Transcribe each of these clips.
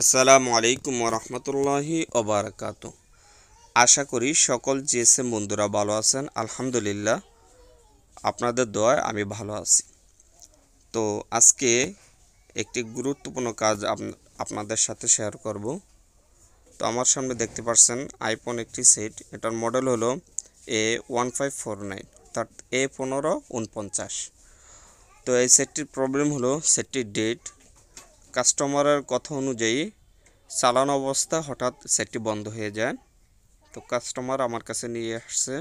আসসালামু আলাইকুম রহমতুল্লাহি ওবরাকাত আশা করি সকল জিএসএম বন্ধুরা ভালো আছেন, আলহামদুলিল্লাহ। আপনাদের দোয়ায় আমি ভালো আছি। তো আজকে একটি গুরুত্বপূর্ণ কাজ আপ- আপনাদের সাথে শেয়ার করব। তো আমার সামনে দেখতে পাচ্ছেন আইফোন একটি সেট এটার মডেল হলো A one five four nine অর্থাৎ এ পনেরো উনপঞ্চাশ তো এই সেটটির প্রবলেম হলো সেটটির ডেট কাস্টমারের কথা অনুযায়ী চালানো অবস্থা হঠাৎ সেটটি বন্ধ হয়ে যায়। তো কাস্টমার আমার কাছে নিয়ে আসছে।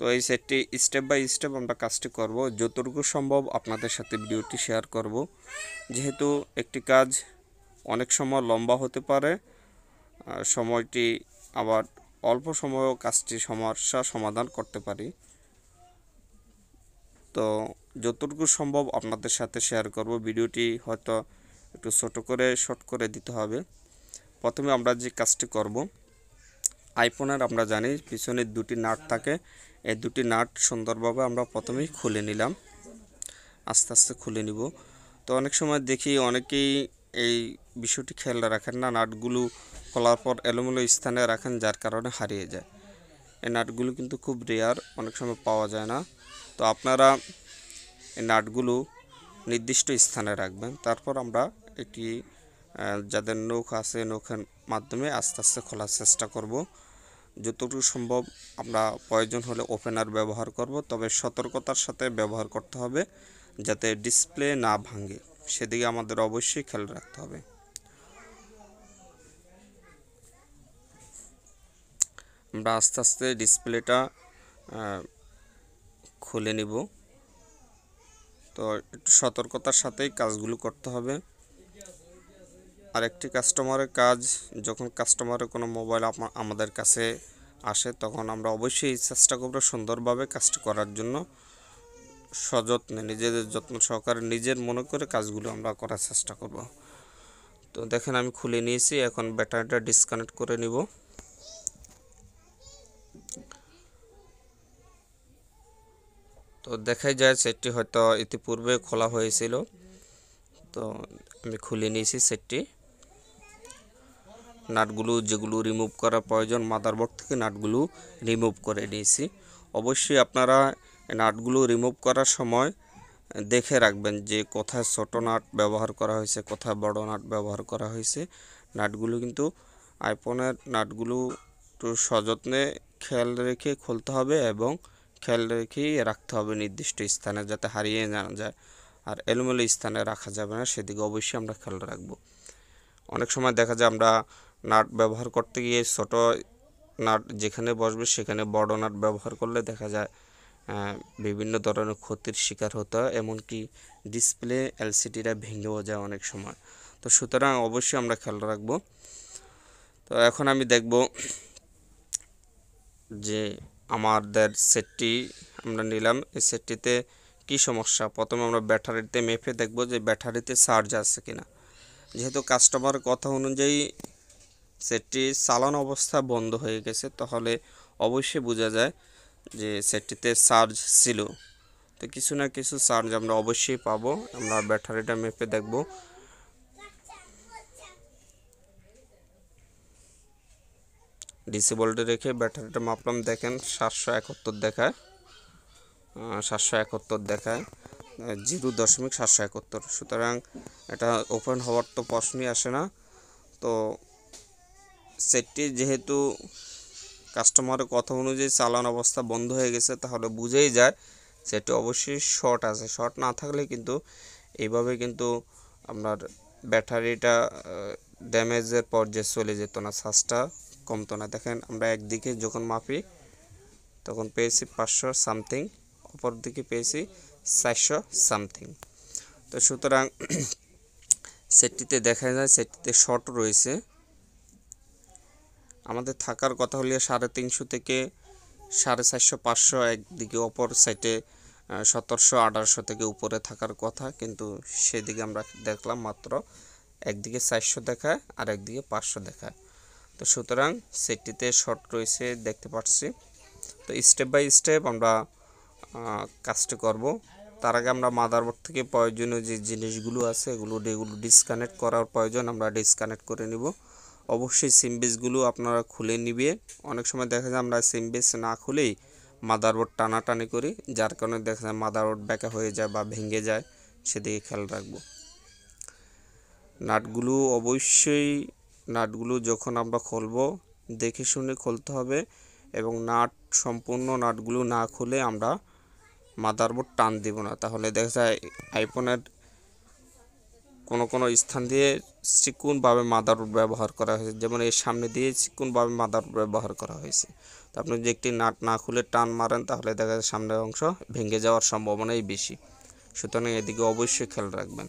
তো এই সেটটি স্টেপ বাই স্টেপ আমরা কাজটি করব। যতটুকু সম্ভব আপনাদের সাথে ভিডিওটি শেয়ার করব। যেহেতু একটি কাজ অনেক সময় লম্বা হতে পারে সময়টি আবার অল্প সময়েও কাজটি সমস্যা সমাধান করতে পারি। তো যতটুকু সম্ভব আপনাদের সাথে শেয়ার করব। ভিডিওটি হয়তো একটু ছোট করে শর্ট করে দিতে হবে। প্রথমে আমরা যে কাজটি করব, আইফোনের আমরা জানি পিছনে দুটি নাট থাকে। এই দুটি নাট সুন্দরভাবে আমরা প্রথমেই খুলে নিলাম। আস্তে আস্তে খুলে নিব। তো অনেক সময় দেখি অনেকেই এই বিষয়টি খেয়াল রাখেন না, নাটগুলো খোলার পর এলোমেলো স্থানে রাখেন, যার কারণে হারিয়ে যায়। এই নাটগুলো কিন্তু খুব রেয়ার অনেক সময় পাওয়া যায় না। তো আপনারা নাটগুলো নির্দিষ্ট স্থানে রাখবেন। তারপর আমরা একটি যাদের নৌকা আছে, নৌকার মাধ্যমে আস্তে আস্তে খোলার চেষ্টা করব। যতটুকু সম্ভব আমরা প্রয়োজন হলে ওপেনার ব্যবহার করব, তবে সতর্কতার সাথে ব্যবহার করতে হবে যাতে ডিসপ্লে না ভাঙে। সেদিকে আমাদের অবশ্যই খেয়াল রাখতে হবে। আমরা আস্তে আস্তে ডিসপ্লেটা খুলে নিব। তো একটু সতর্কতার সাথেই কাজগুলো করতে হবে। আর একটি কাস্টমারের কাজ, যখন কাস্টমারের কোনো মোবাইল আমাদের কাছে আসে, তখন আমরা অবশ্যই চেষ্টা করব সুন্দরভাবে কাজটি করার জন্য। সযত্নে, নিজেদের যত্ন সহকারে নিজের মনে করে কাজগুলো আমরা করার চেষ্টা করব। তো দেখেন আমি খুলে নিয়েছি, এখন ব্যাটারিটা ডিসকানেক্ট করে নিব। দেখাই যায় সেটটি হয়তো ইতিপূর্বে খোলা হয়েছিল। তো আমি খুলে নিয়েছি সেটটি। নাটগুলো যেগুলো রিমুভ করা প্রয়োজন মাদারবোর্ড থেকে নাটগুলো রিমুভ করে নিয়েছি। অবশ্যই আপনারা নাটগুলো রিমুভ করার সময় দেখে রাখবেন যে কোথায় ছোটো নাট ব্যবহার করা হয়েছে, কোথায় বড় নাট ব্যবহার করা হয়েছে। নাটগুলো কিন্তু আইফোনের নাটগুলো একটু সযত্নে খেয়াল রেখে খুলতে হবে এবং খেয়াল রেখেই রাখতে হবে নির্দিষ্ট স্থানে যাতে হারিয়ে না যায়। আর এলোমেলো স্থানে রাখা যাবে না, সেদিকে অবশ্যই আমরা খেয়াল রাখব। অনেক সময় দেখা যায় আমরা নাট ব্যবহার করতে গিয়ে ছোট নাট যেখানে বসবে সেখানে বড় নাট ব্যবহার করলে দেখা যায় বিভিন্ন ধরনের ক্ষতির শিকার হতে হয়, এমনকি ডিসপ্লে এলসিডিটা ভেঙেও যায় অনেক সময়। তো সুতরাং অবশ্যই আমরা খেয়াল রাখব। তো এখন আমি দেখব যে আমাদের সেটটি আমরা নিলাম। এই সেটটিতে কি সমস্যা? প্রথমে আমরা ব্যাটারিতে মেপে দেখব যে ব্যাটারিতে চার্জ আছে কিনা। যেহেতু কাস্টমার কথা অনুযায়ী সেটটি চালানো অবস্থা বন্ধ হয়ে গেছে, তাহলে অবশ্যই বোঝা যায় যে সেটটিতে চার্জ ছিল। তো কিছু না কিছু চার্জ আমরা অবশ্যই পাবো। আমরা ব্যাটারিটা মেপে দেখব ডিসি ভোল্টে রেখে ব্যাটারিটা মাপলাম, দেখেন সাতশো একাত্তর দেখায়। সাতশো একাত্তর দেখায়। জিরো দশমিক সাতশো একাত্তর। সুতরাং এটা ওপেন হওয়ার তো প্রশ্নই আসে না। তো সেটটি যেহেতু কাস্টমারের কথা অনুযায়ী চালান অবস্থা বন্ধ হয়ে গেছে, তাহলে বুঝেই যায় সেটি অবশ্যই শর্ট আছে। শর্ট না থাকলে কিন্তু এইভাবে কিন্তু আপনার ব্যাটারিটা ড্যামেজের পর্যায়ে চলে যেত না। চার্জটা কমতো না। দেখেন, আমরা একদিকে যখন মাপি, তখন পেয়েছি পাঁচশো সামথিং অপর দিকে পেয়েছি চারশো সামথিং। তো সুতরাং সেটটিতে দেখা যায়, সেটটিতে শর্ট রয়েছে। আমাদের থাকার কথা হলে সাড়ে তিনশো থেকে সাড়ে চারশো, পাঁচশো একদিকে, অপর সাইডে সতেরোশো, আঠারোশো থেকে উপরে থাকার কথা। কিন্তু সেদিকে আমরা দেখলাম মাত্র একদিকে চারশো দেখায় আর একদিকে পাঁচশো দেখায়। তো সুতরাং সেটটিতে শর্ট রয়েছে, দেখতে পাচ্ছি। তো স্টেপ বাই স্টেপ আমরা কাজটি করব। তার আগে আমরা মাদারবোর্ড থেকে প্রয়োজনীয় যে জিনিসগুলো আছে, এগুলো এগুলো ডিসকানেক্ট করার প্রয়োজন আমরা ডিসকানেক্ট করে নিব। অবশ্যই সিম বেসগুলো আপনারা খুলে নিবে। অনেক সময় দেখা যায় আমরা সিম বেস না খুলেই মাদারবোর্ড টানাটানি করি, যার কারণে দেখা যায় মাদারবোর্ড ব্যাকা হয়ে যায় বা ভেঙে যায়, সেদিকে খেয়াল রাখব। নাটগুলো অবশ্যই নাটগুলো যখন আমরা খুলবো, দেখে শুনে খুলতে হবে এবং নাট সম্পূর্ণ নাটগুলো না খুলে আমরা মাদারবোর্ড টান দিব না। তাহলে দেখা যায় আইফোনের কোনো কোনো স্থান দিয়ে চিকুনভাবে মাদারবোর্ড ব্যবহার করা হয়েছে। যেমন এর সামনে দিয়ে চিকুনভাবে মাদারবোর্ড ব্যবহার করা হয়েছে। তো আপনি যদি একটি নাট না খুলে টান মারেন, তাহলে দেখা যায় সামনের অংশ ভেঙে যাওয়ার সম্ভাবনাই বেশি। সুতরাং এদিকে অবশ্যই খেয়াল রাখবেন।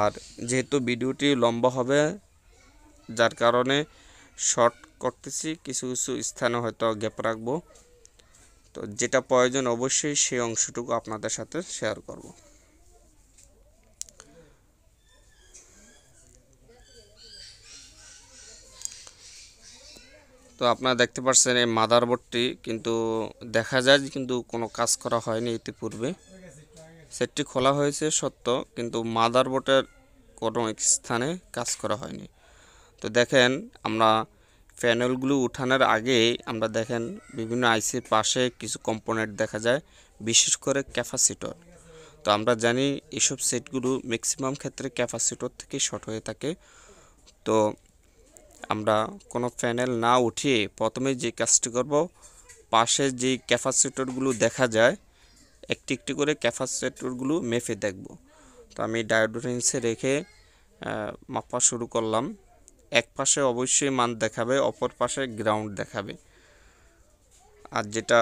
আর যেহেতু ভিডিওটি লম্বা হবে যার কারণে শর্ট করতেছি, কিছু কিছু স্থানে হয়তো গ্যাপ রাখব। তো যেটা প্রয়োজন অবশ্যই সেই অংশটুকু আপনাদের সাথে শেয়ার করব। তো আপনারা দেখতে পাচ্ছেন এই মাদারবোর্ডটি কিন্তু দেখা যায় যে কিন্তু কোনো কাজ করা হয়নি ইতিপূর্বে। সেটটি খোলা হয়েছে সত্য, কিন্তু মাদারবোর্ডের কোনো স্থানে কাজ করা হয়নি। তো দেখেন, আমরা প্যানেলগুলো উঠানোর আগে আমরা দেখেন বিভিন্ন আইসির পাশে কিছু কম্পোনেন্ট দেখা যায়, বিশেষ করে ক্যাপাসিটর তো আমরা জানি এসব সেটগুলো ম্যাক্সিমাম ক্ষেত্রে ক্যাপাসিটর থেকে শর্ট হয়ে থাকে। তো আমরা কোনো প্যানেল না উঠিয়ে প্রথমে যে কাজটি করব, পাশে যে ক্যাপাসিটরগুলো দেখা যায়, একটি একটি করে ক্যাপাসিটরগুলো মেপে দেখব। তো আমি ডায়োডোরেন্সে রেখে মাপা শুরু করলাম। এক পাশে অবশ্যই মান দেখাবে, অপর পাশে গ্রাউন্ড দেখাবে। আর যেটা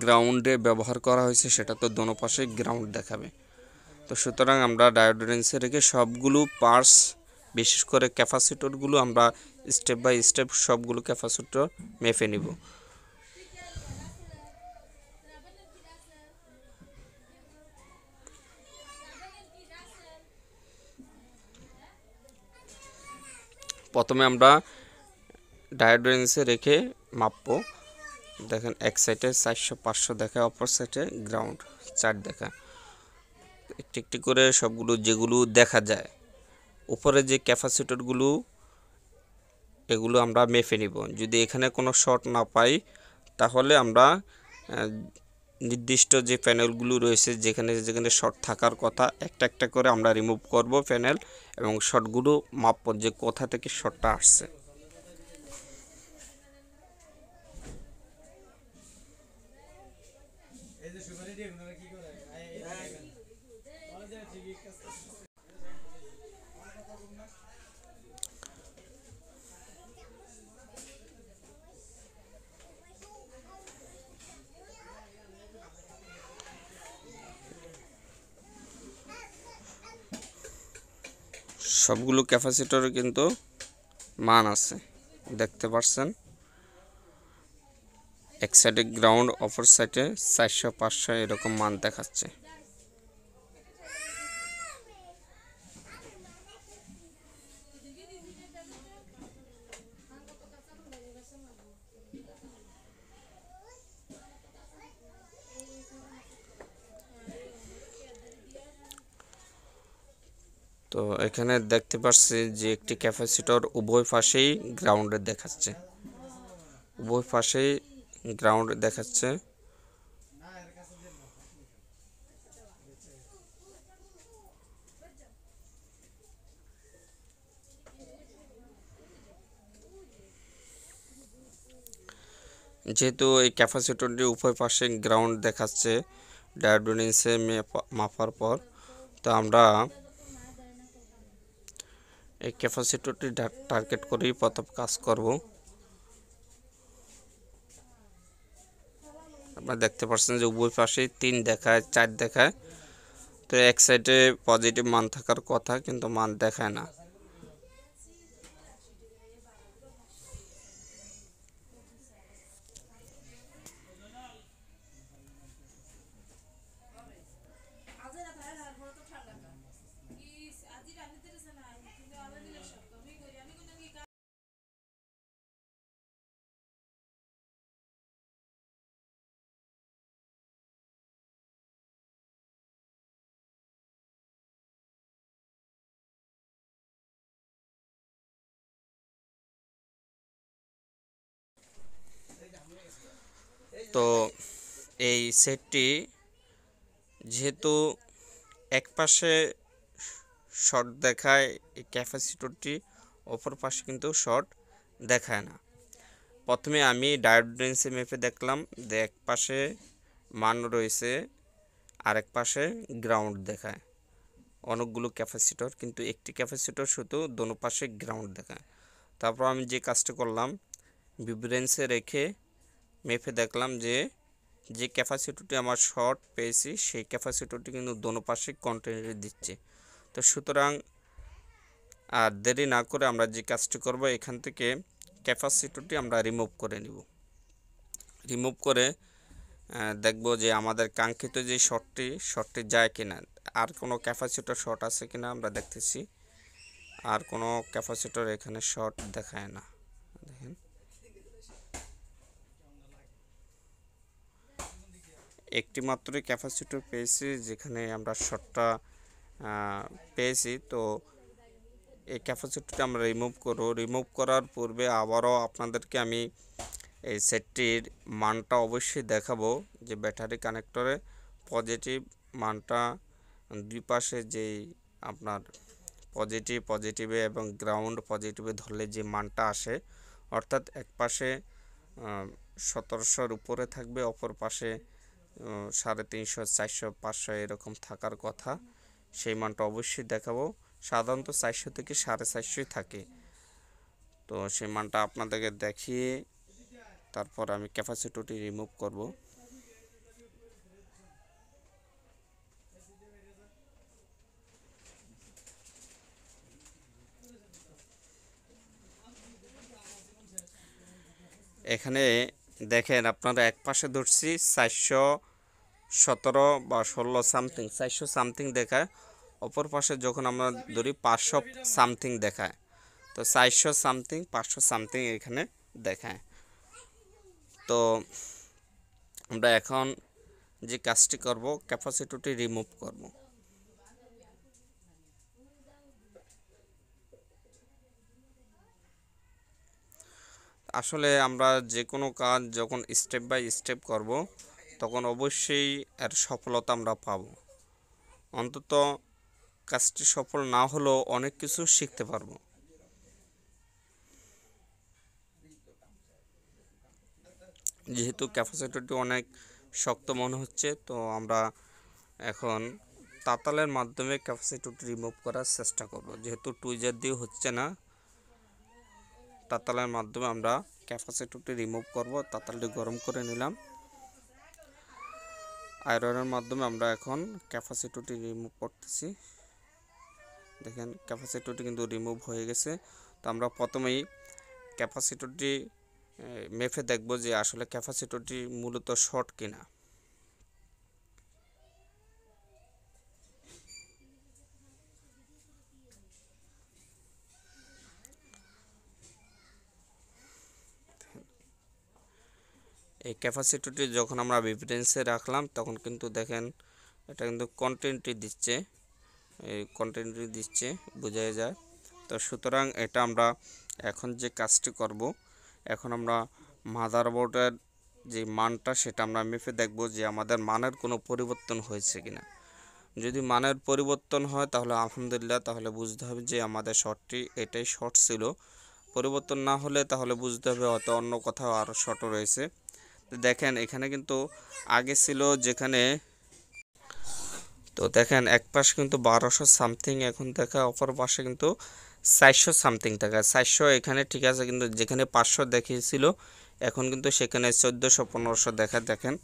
গ্রাউন্ডে ব্যবহার করা হয়েছে, সেটা তো দোনো পাশে গ্রাউন্ড দেখাবে। তো সুতরাং আমরা ডায়োডোরেন্সে রেখে সবগুলো পার্টস বিশেষ করে ক্যাপাসিটরগুলো আমরা স্টেপ বাই স্টেপ সবগুলো ক্যাপাসিটর মেপে নিব। প্রথমে আমরা ডায়োডোরেন্সে রেখে মাপবো। দেখেন এক সাইডে চারশো, পাঁচশো দেখায় অপর সাইডে গ্রাউন্ড চার দেখা। একটি একটি করে সবগুলো যেগুলো দেখা যায়, উপরে যে ক্যাপাসিটরগুলো এগুলো আমরা মেপে নিব। যদি এখানে কোনো শর্ট না পাই, তাহলে আমরা নির্দিষ্ট যে প্যানেলগুলো রয়েছে যেখানে যেখানে শর্ট থাকার কথা একটা একটা করে আমরা রিমুভ করব প্যানেল এবং শর্টগুলো মাপব যে কোথা থেকে শর্টটা আসছে সবগুলো ক্যাপাসিটরে কিন্তু মান আছে, দেখতে পাচ্ছেন এক সাইডে গ্রাউন্ড অপর সাইডে চারশো, পাঁচশো এরকম মান দেখাচ্ছে। তো এখানে দেখতে পাচ্ছি যে একটি ক্যাপাসিটর উভয় পাশেই গ্রাউন্ডে দেখাচ্ছে। উভয় পাশেই গ্রাউন্ড দেখাচ্ছে। যেহেতু এই ক্যাপাসিটরটি উভয় পাশে গ্রাউন্ড দেখাচ্ছে, ডায়োডোনিসে মাপার পর, তো আমরা এই ক্যাপাসিটরটি টার্গেট করেই প্রথম কাজ করব। আপনারা দেখতে পাচ্ছেন যে উভয় পাশে তিন দেখায়, চার দেখায়। তো এক সাইডে পজিটিভ মান থাকার কথা, কিন্তু মান দেখায় না। তো এই সেটটি যেহেতু এক পাশে শর্ট দেখায়, এই ক্যাপাসিটরটি অপর পাশে কিন্তু শর্ট দেখায় না। প্রথমে আমি ডায়োডেন্সি মেপে দেখলাম যে এক পাশে মান রয়েছে, আরেক পাশে গ্রাউন্ড দেখায়। অনেকগুলো ক্যাপাসিটর, কিন্তু একটি ক্যাপাসিটর শুধু দোনো পাশে গ্রাউন্ড দেখায়। তারপর আমি যে কাজটা করলাম ভিব্রেন্সে রেখে মেপে দেখলাম যে যে ক্যাপাসিটরটি আমার শর্ট পেয়েছি, সেই ক্যাপাসিটরটি কিন্তু দোনো পাশে কন্টেনারে দিচ্ছে। তো সুতরাং, আর দেরি না করে আমরা যে কাজটি করব, এখান থেকে ক্যাপাসিটরটি আমরা রিমুভ করে নিব। রিমুভ করে দেখব যে আমাদের কাঙ্ক্ষিত যে শর্টটি শর্টটি যায় কিনা, আর কোনো ক্যাপাসিটর শর্ট আছে কিনা আমরা দেখতেছি। আর কোনো ক্যাপাসিটর এখানে শর্ট দেখায় না দেখেন একটি মাত্রই ক্যাপাসিটর পেয়েছি, যেখানে আমরা শর্টটা পেয়েছি। তো এই ক্যাপাসিটিটা আমরা রিমুভ করব। রিমুভ করার পূর্বে আবারও আপনাদেরকে আমি এই সেটটির মানটা অবশ্যই দেখাবো, যে ব্যাটারি কানেক্টরে পজিটিভ মানটা দুই পাশে যেই আপনার পজিটিভ, পজিটিভে এবং গ্রাউন্ড পজিটিভে ধরলে যে মানটা আসে, অর্থাৎ এক পাশে সতেরোশোর উপরে থাকবে, অপর পাশে সাড়ে তিনশো, চারশো, পাঁচশো এরকম থাকার কথা। সেই মানটা অবশ্যই দেখাবো। সাধারণত চারশো থেকে সাড়ে চারশোই থাকে। তো সেই মানটা আপনাদেরকে দেখিয়ে তারপর আমি ক্যাপাসিটিটি রিমুভ করব। এখানে দেখেন, আপনারা এক পাশে ধরছি, চারশো সতেরো বা ষোলো সামথিং, চারশো সামথিং দেখায়। অপর পাশে যখন আমরা ধরি, পাঁচশো সামথিং দেখায়। তো চারশো সামথিং, পাঁচশো সামথিং এখানে দেখায়। তো আমরা এখন যে কাজটি করব ক্যাপাসিটিটি রিমুভ করব। আসলে আমরা যে কোনো কাজ যখন স্টেপ বাই স্টেপ করব, তখন অবশ্যই এর সফলতা আমরা পাব। অন্তত কাজটি সফল না হলেও অনেক কিছু শিখতে পারব। যেহেতু ক্যাপাসিটরটি অনেক শক্ত মনে হচ্ছে, তো আমরা এখন তাতালের মাধ্যমে ক্যাপাসিটরটি রিমুভ করার চেষ্টা করব। যেহেতু টুইজার দিয়ে হচ্ছে না তাতালের মাধ্যমে আমরা ক্যাপাসিটরটি রিমুভ করব। তাতালটি গরম করে নিলাম। আয়রনের মাধ্যমে আমরা এখন ক্যাপাসিটরটি রিমুভ করতেছি। দেখেন, ক্যাপাসিটরটি কিন্তু রিমুভ হয়ে গেছে। তো আমরা প্রথমেই ক্যাপাসিটরটি মেপে দেখব যে আসলে ক্যাপাসিটরটি মূলত শর্ট কিনা। এই ক্যাপাসিটরটি যখন আমরা রিফারেন্সে রাখলাম, তখন কিন্তু দেখেন এটা কিন্তু কন্টেন্টটি দিচ্ছে। এই কন্টেন্টটি দিচ্ছে বোঝা যায়। তো সুতরাং এটা আমরা এখন যে কাজটি করব, এখন আমরা মাদারবোর্ডের যে মানটা, সেটা আমরা মেপে দেখব যে আমাদের মানের কোনো পরিবর্তন হয়েছে কিনা। যদি মানের পরিবর্তন হয়, তাহলে আলহামদুলিল্লাহ, তাহলে বুঝতে হবে যে আমাদের শর্টটি এটাই শর্ট ছিল। পরিবর্তন না হলে তাহলে বুঝতে হবে হয়তো অন্য কোথাও আরও শর্টও রয়েছে। দেখেন, এখানে কিন্তু আগে ছিল যেখানে, তো দেখেন, এক পাশে কিন্তু বারোশো সামথিং, এখন দেখা, অপর পাশে কিন্তু চারশো সামথিং দেখা চারশো এখানে ঠিক আছে, কিন্তু যেখানে পাঁচশো দেখিয়েছিল, এখন কিন্তু সেখানে চোদ্দোশো, পনেরোশো দেখা, দেখেন।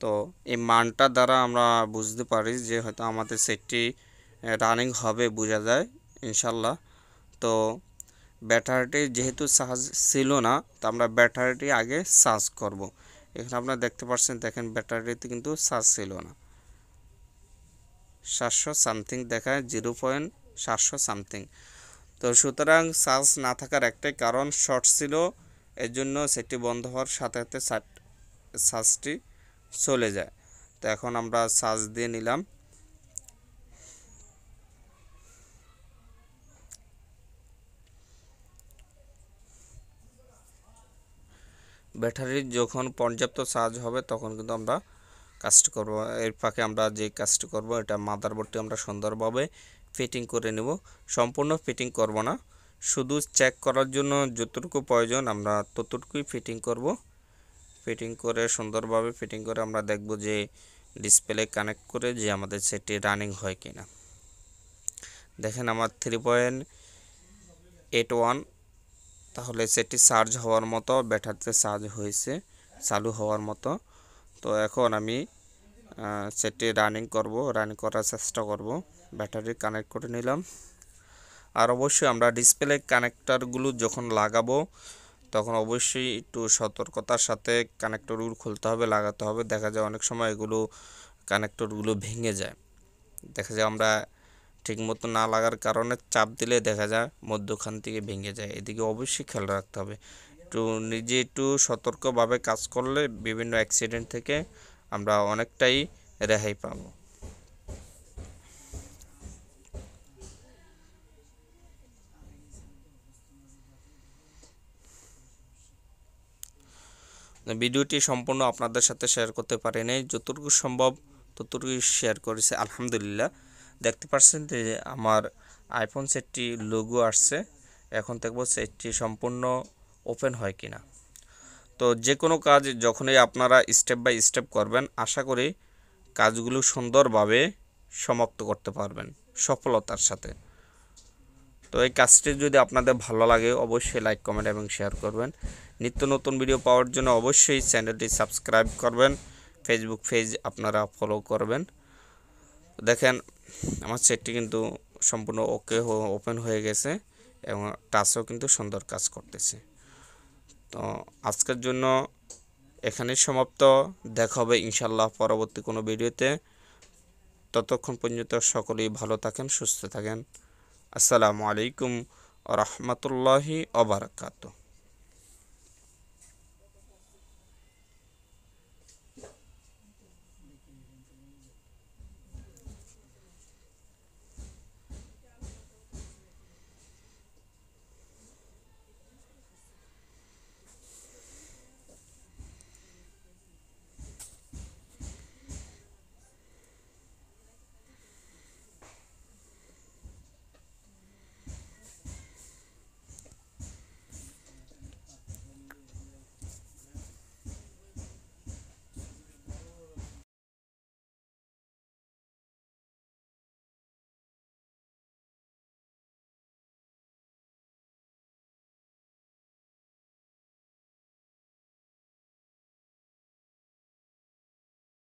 তো এই মানটা দ্বারা আমরা বুঝতে পারি যে হয়তো আমাদের সেটটি রানিং হবে বোঝা যায়, ইনশাল্লাহ। তো ব্যাটারিটি যেহেতু চার্জ ছিল না, তো আমরা ব্যাটারিটি আগে চার্জ করব। এখানে আপনারা দেখতে পাচ্ছেন দেখেন ব্যাটারিতে কিন্তু চার্জ ছিল না। সাতশো সামথিং দেখায় জিরো পয়েন্ট সাতশো সামথিং তো সুতরাং চার্জ না থাকার একটাই কারণ শর্ট ছিল, এর জন্য সেটি বন্ধ হওয়ার সাথে সাথে চার্জটি চলে যায়। তো এখন আমরা চার্জ দিয়ে নিলাম। ব্যাটারির যখন পর্যাপ্ত চার্জ হবে, তখন কিন্তু আমরা কাজটি করব। এর ফাঁকে আমরা যে কাজটি করব, এটা মাদারবোর্ডটি আমরা সুন্দরভাবে ফিটিং করে নেব। সম্পূর্ণ ফিটিং করব না। শুধু চেক করার জন্য যতটুকু প্রয়োজন আমরা ততটুকুই ফিটিং করব। ফিটিং করে সুন্দরভাবে ফিটিং করে আমরা দেখব যে ডিসপ্লে কানেক্ট করে যে আমাদের সেটি রানিং হয় কিনা। দেখেন আমার থ্রি পয়েন্ট এইট ওয়ান তাহলে সেটি চার্জ হওয়ার মতো, ব্যাটারিতে চার্জ হয়েছে, চালু হওয়ার মতো। তো এখন আমি সেটি রানিং করব রানিং করার চেষ্টা করব। ব্যাটারি কানেক্ট করে নিলাম। আর অবশ্যই আমরা ডিসপ্লে কানেক্টারগুলো যখন লাগাবো, তখন অবশ্যই একটু সতর্কতার সাথে কানেক্টরগুলো খুলতে হবে, লাগাতে হবে। দেখা যায় অনেক সময় এগুলো কানেক্টরগুলো ভেঙে যায়। দেখা যায় আমরা ঠিকমতো না লাগার কারণে চাপ দিলে দেখা যায় মধ্যখান থেকে ভেঙে যায়। এদিকে অবশ্যই খেয়াল রাখতে হবে। একটু নিজে একটু সতর্কভাবে কাজ করলে বিভিন্ন অ্যাক্সিডেন্ট থেকে আমরা অনেকটাই রেহাই পাবো। ভিডিওটি সম্পূর্ণ আপনাদের সাথে শেয়ার করতে পারিনি। যতটুকু সম্ভব ততটুকু শেয়ার করেছে। আলহামদুলিল্লাহ। দেখতে পাচ্ছেন যে আমার আইফোন সেটটি লোগো আসছে। এখন দেখব সেটটি সম্পূর্ণ ওপেন হয় কিনা। তো যে কোনো কাজ যখনই আপনারা স্টেপ বাই স্টেপ করবেন, আশা করি কাজগুলো সুন্দরভাবে সমাপ্ত করতে পারবেন সফলতার সাথে। তো এই কাজটি যদি আপনাদের ভালো লাগে, অবশ্যই লাইক কমেন্ট এবং শেয়ার করবেন। নিত্য নতুন ভিডিও পাওয়ার জন্য অবশ্যই চ্যানেলটি সাবস্ক্রাইব করবেন। ফেসবুক পেজ আপনারা ফলো করবেন। দেখেন, আমার সেটটি কিন্তু সম্পূর্ণ ওকে ওপেন হয়ে গেছে এবং টাচও কিন্তু সুন্দর কাজ করতেছে। তো আজকের জন্য এখানেই সমাপ্ত। দেখা হবে ইনশাল্লাহ পরবর্তী কোনো ভিডিওতে। ততক্ষণ পর্যন্ত সকলেই ভালো থাকেন, সুস্থ থাকেন। আসসালামু আলাইকুম রহমতুল্লাহি অবরাকাতু